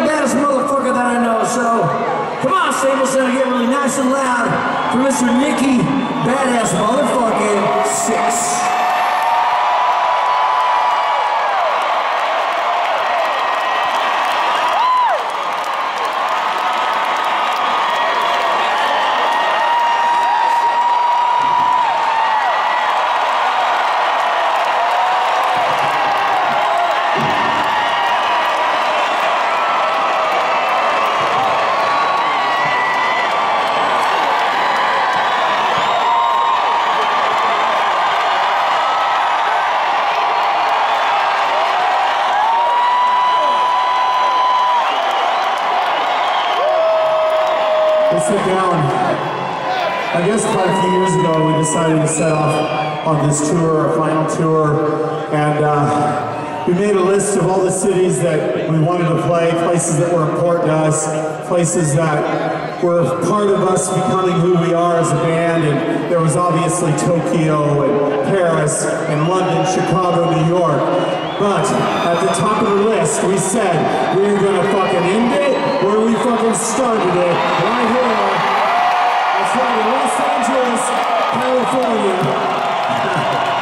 the baddest motherfucker that I know. So, come on, Staples Center, get really nice and loud for Mr. Nikki Badass Motherfucking Sixx. Guess quite a few years ago we decided to set off on this tour, our final tour, and uh, we made a list of all the cities that we wanted to play, places that were important to us, places that were part of us becoming who we are as a band, and there was obviously Tokyo and Paris and London, Chicago, New York. But at the top of the list, we said we're gonna fucking end it where we fucking started it, right here. In Los Angeles, California.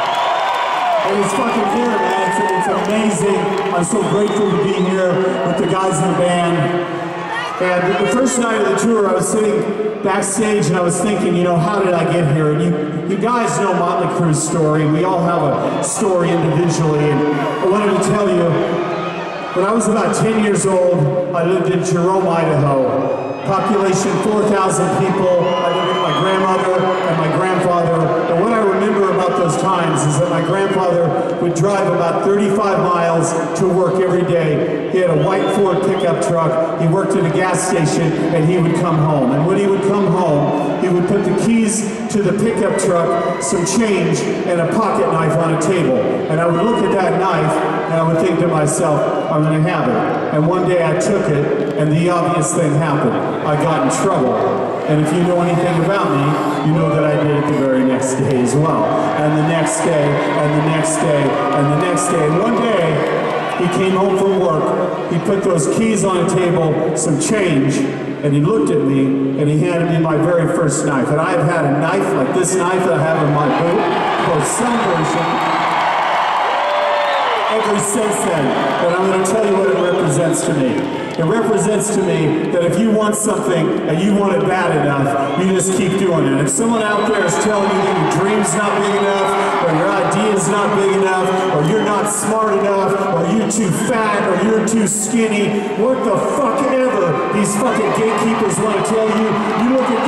and it's fucking here, man. It's, it's amazing. I'm so grateful to be here with the guys in the band. And the first night of the tour, I was sitting backstage and I was thinking, you know, how did I get here? And you, you guys know Motley Crue's story. We all have a story individually. And I wanted to tell you, when I was about 10 years old, I lived in Jerome, Idaho. Population 4,000 people. I lived with my grandmother and my grandfather. And what I remember about those times is that my grandfather would drive about 35 miles to work every day. He had a white Ford pickup truck. He worked at a gas station and he would come home. And when he would come home, he would put the keys to the pickup truck, some change, and a pocket knife on a table. And I would look at that knife and I would think to myself, I'm going to have it. And one day I took it and the obvious thing happened. I got in trouble. And if you know anything about me, you know that I did it the very next day as well. And the next day, and the next day, and the next day. And one day, he came home from work, he put those keys on a table, some change, and he looked at me, and he handed me my very first knife. And I've had a knife like this knife that I have in my boot, for some version, ever since then. And I'm going to tell you what it represents to me. It represents to me that if you want something and you want it bad enough, you just keep doing it. If someone out there is telling you that your dream's not big enough, or your idea's not big enough, or you're not smart enough, or you're too fat, or you're too skinny, what the fuck ever these fucking gatekeepers want to tell you, you look at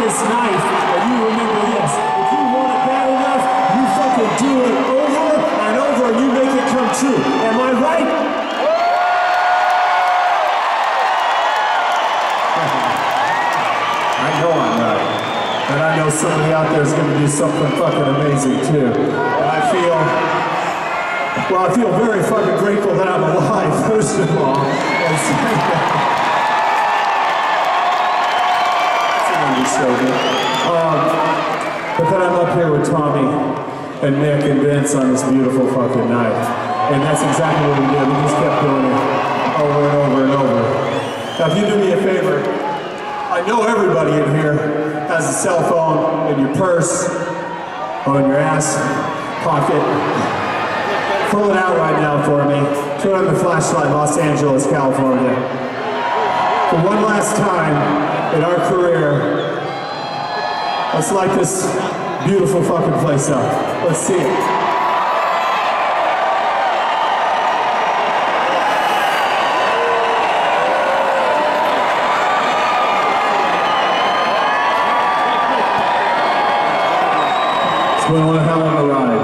somebody out there is going to do something fucking amazing too. I feel, well, I feel very fucking grateful that I'm alive, first of all. And second, That's an understatement. Um, but then I'm up here with Tommy and Mick and Vince on this beautiful fucking night. And that's exactly what we did. We just kept doing it over and over and over. Now, if you do me a favor, I know everybody in here has a cell phone in your purse or in your ass pocket. Pull it out right now for me. Turn on the flashlight, Los Angeles, California. For one last time in our career, let's light this beautiful fucking place up. Let's see it. Hell of a ride.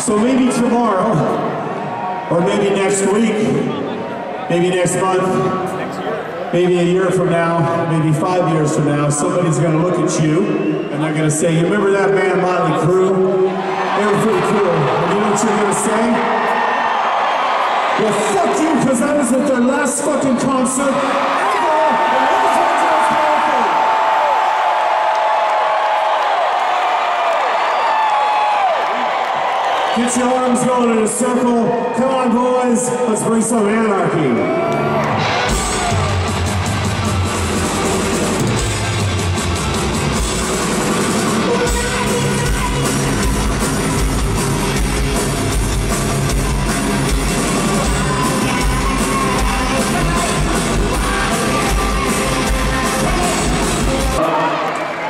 So maybe tomorrow, or maybe next week, maybe next month, maybe a year from now, maybe five years from now, somebody's going to look at you and they're going to say, you remember that band Motley Crue? They were pretty cool. And you know what you're going to say? Well, fuck you, because I was at their last fucking concert Get your arms going in a circle. Come on, boys. Let's bring some anarchy.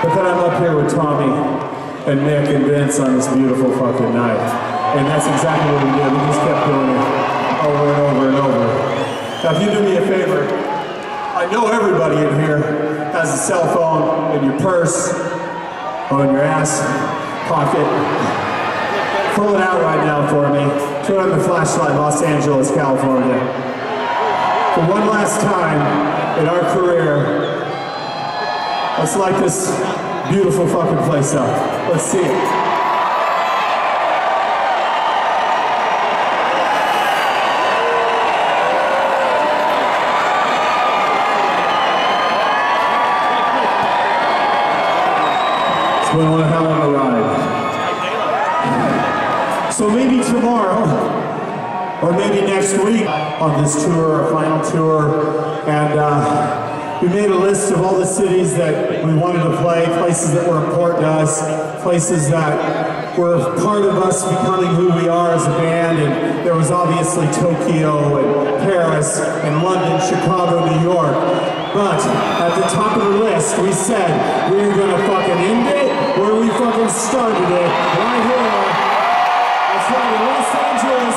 But then I'm up here with Tommy and Mick and Vince on this beautiful fucking night. And that's exactly what we did. We just kept doing it over and over and over. Now, if you do me a favor, I know everybody in here has a cell phone in your purse or in your ass pocket. Pull it out right now for me. Turn on the flashlight, Los Angeles, California. For one last time in our career, Let's light this beautiful fucking place up. Let's see it. It's been one hell of a ride. So maybe tomorrow, or maybe next week on this tour, our final tour, and uh, we made a list of all the cities that we wanted to play, places that were important to us, places that were part of us becoming who we are as a band, and there was obviously Tokyo and Paris and London, Chicago, New York. But at the top of the list, we said we are gonna fucking end it where we fucking started it, right here. That's right, in Los Angeles,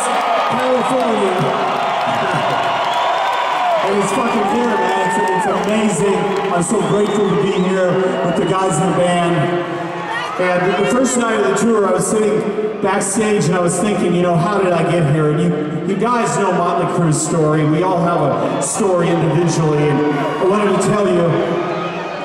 California. And it's fucking here, man. It's, it's amazing. I'm so grateful to be here with the guys in the band. And the first night of the tour, I was sitting backstage and I was thinking, you know, how did I get here? And you, you guys know Motley Crue's story. We all have a story individually. And I wanted to tell you,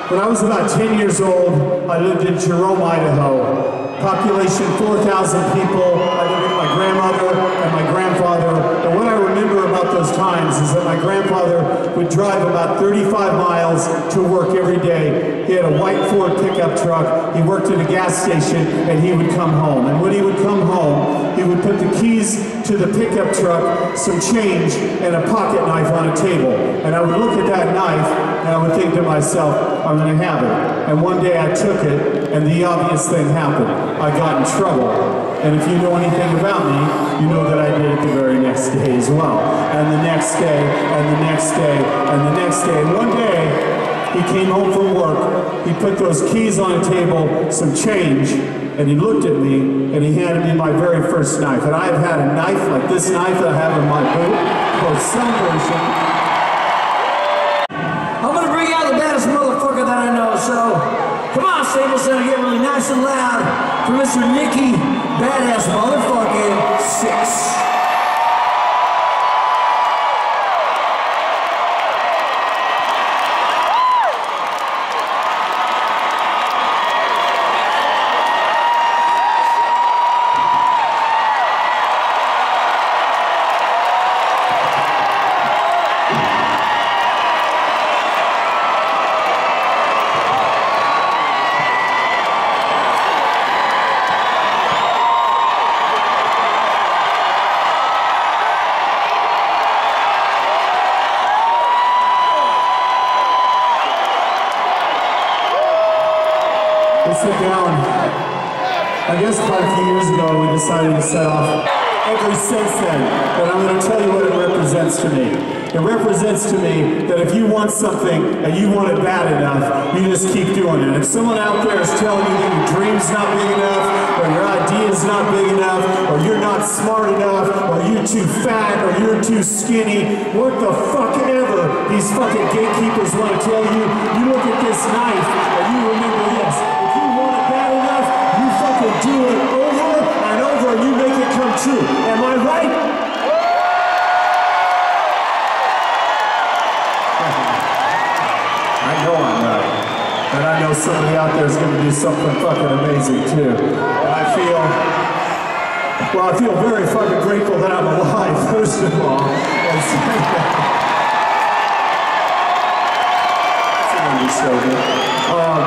when I was about 10 years old, I lived in Jerome, Idaho. Population 4,000 people. I lived with my grandmother and my grandfather. And what I remember about those times is that my grandfather would drive about 35 miles to work every day. He had a white Ford pickup truck. He worked at a gas station and he would come home. And when he would come home, he would put the keys to the pickup truck, some change, and a pocket knife on a table. And I would look at that knife and I would think to myself, I'm going to have it. And one day I took it and the obvious thing happened. I got in trouble. And if you know anything about me, you know that next day as well. And the next day, and the next day, and the next day. And one day, he came home from work, he put those keys on a table, some change, and he looked at me, and he handed me my very first knife. And I've had a knife like this knife that I have in my boot, called Celebration. I'm gonna bring out the baddest motherfucker that I know, so come on, Staples Center, get really nice and loud for Mr. Nikki Badass Motherfucking Sixx. Years ago we decided to set off every since then. And I'm going to tell you what it represents to me. It represents to me that if you want something and you want it bad enough, you just keep doing it. If someone out there is telling you that your dream's not big enough, or your idea's not big enough, or you're not smart enough, or you're too fat, or you're too skinny, what the fuck ever these fucking gatekeepers want to tell you, you look at this knife true. Am I right? I know I'm right. And I know somebody out there is going to do something fucking amazing too. I feel, well, I feel very fucking grateful that I'm alive, first of all. And second, That's a show, man. Um,